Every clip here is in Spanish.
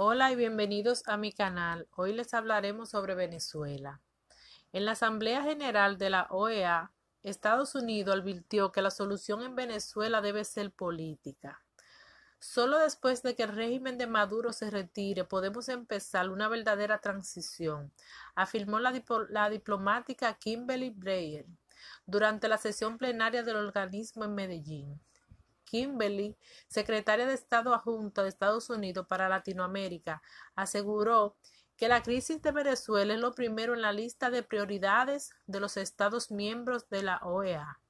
Hola y bienvenidos a mi canal. Hoy les hablaremos sobre Venezuela. En la Asamblea General de la OEA, Estados Unidos advirtió que la solución en Venezuela debe ser política. Solo después de que el régimen de Maduro se retire podemos empezar una verdadera transición, afirmó la, diplomática Kimberly Breyer durante la sesión plenaria del organismo en Medellín. Kimberly, secretaria de Estado adjunta de Estados Unidos para Latinoamérica, aseguró que la crisis de Venezuela es lo primero en la lista de prioridades de los Estados miembros de la OEA.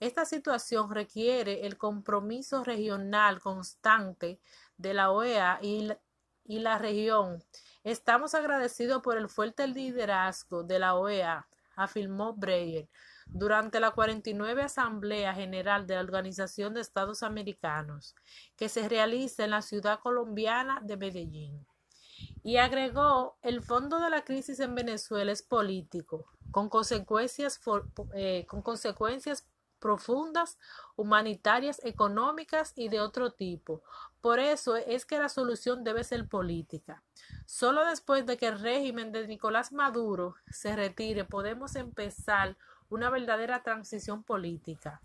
Esta situación requiere el compromiso regional constante de la OEA y la, y la región. Estamos agradecidos por el fuerte liderazgo de la OEA, afirmó Breyer durante la 49 Asamblea General de la Organización de Estados Americanos, que se realiza en la ciudad colombiana de Medellín. Y agregó, el fondo de la crisis en Venezuela es político, con consecuencias, eh, con consecuencias profundas, humanitarias, económicas y de otro tipo. Por eso es que la solución debe ser política. Solo después de que el régimen de Nicolás Maduro se retire podemos empezar una verdadera transición política.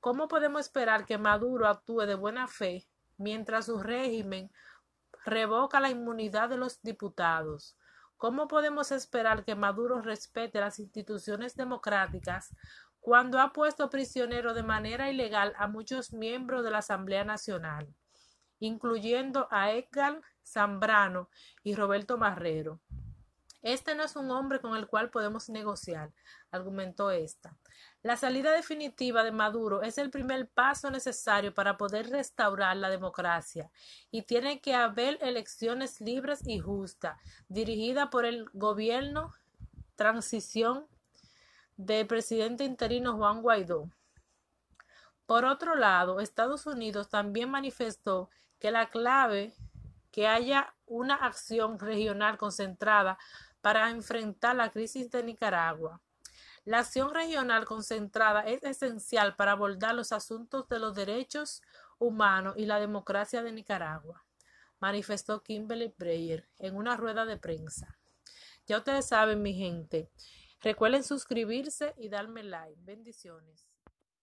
¿Cómo podemos esperar que Maduro actúe de buena fe mientras su régimen revoca la inmunidad de los diputados? ¿Cómo podemos esperar que Maduro respete las instituciones democráticas cuando ha puesto prisionero de manera ilegal a muchos miembros de la Asamblea Nacional, incluyendo a Edgar Zambrano y Roberto Marrero? Este no es un hombre con el cual podemos negociar, argumentó esta. La salida definitiva de Maduro es el primer paso necesario para poder restaurar la democracia y tiene que haber elecciones libres y justas, dirigidas por el gobierno transición del presidente interino Juan Guaidó. Por otro lado, Estados Unidos también manifestó que la clave que haya una acción regional concentrada para enfrentar la crisis de Nicaragua. La acción regional concentrada es esencial para abordar los asuntos de los derechos humanos y la democracia de Nicaragua, manifestó Kimberly Breyer en una rueda de prensa. Ya ustedes saben, mi gente, recuerden suscribirse y darme like. Bendiciones.